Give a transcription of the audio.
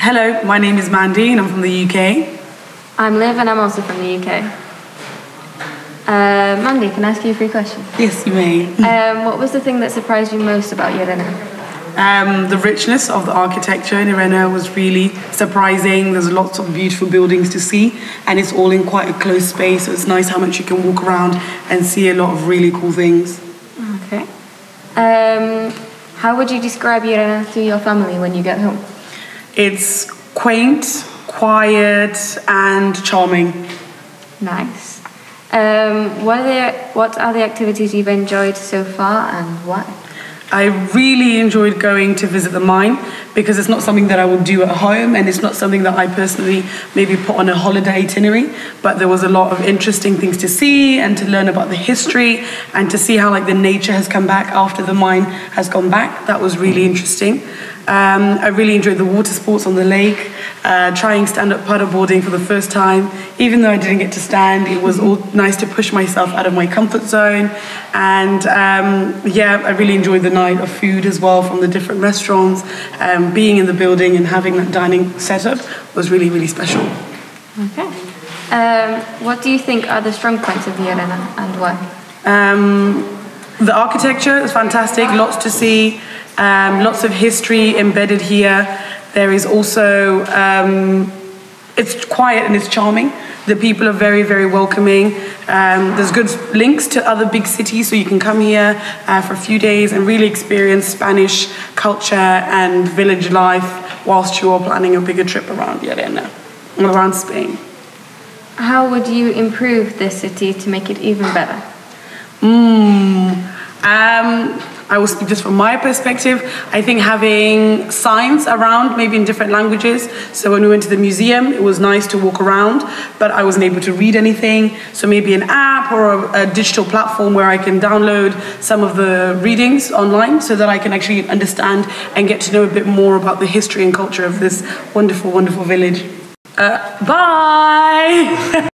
Hello, my name is Mandy and I'm from the UK. I'm Liv and I'm also from the UK. Uh, Mandy, can I ask you a three questions? Yes, you may. Um, what was the thing that surprised you most about Llerena? Um, the richness of the architecture in Llerena was really surprising. There's lots of beautiful buildings to see, and it's all in quite a close space. So it's nice how much you can walk around and see a lot of really cool things. Okay. Um, how would you describe Llerena to your family when you get home? It's quaint, quiet, and charming. Nice. Um, what, are the, what are the activities you've enjoyed so far and why? I really enjoyed going to visit the mine because it's not something that I would do at home and it's not something that I personally maybe put on a holiday itinerary. But there was a lot of interesting things to see and to learn about the history and to see how like the nature has come back after the mine has gone back. That was really interesting. Um, I really enjoyed the water sports on the lake, uh, trying stand-up paddleboarding for the first time. Even though I didn't get to stand, it was all nice to push myself out of my comfort zone. And um, yeah, I really enjoyed the night of food as well from the different restaurants. Um, being in the building and having that dining setup was really, really special. Okay. Um, what do you think are the strong points of the arena and why? Um, the architecture is fantastic, lots to see, um, lots of history embedded here. There is also, um, it's quiet and it's charming. The people are very, very welcoming. Um, there's good links to other big cities, so you can come here uh, for a few days and really experience Spanish culture and village life whilst you're planning a bigger trip around Llerena, around Spain. How would you improve this city to make it even better? Mm, um, I will speak just from my perspective. I think having signs around, maybe in different languages. So when we went to the museum, it was nice to walk around, but I wasn't able to read anything. So maybe an app or a, a digital platform where I can download some of the readings online so that I can actually understand and get to know a bit more about the history and culture of this wonderful, wonderful village. Uh, bye!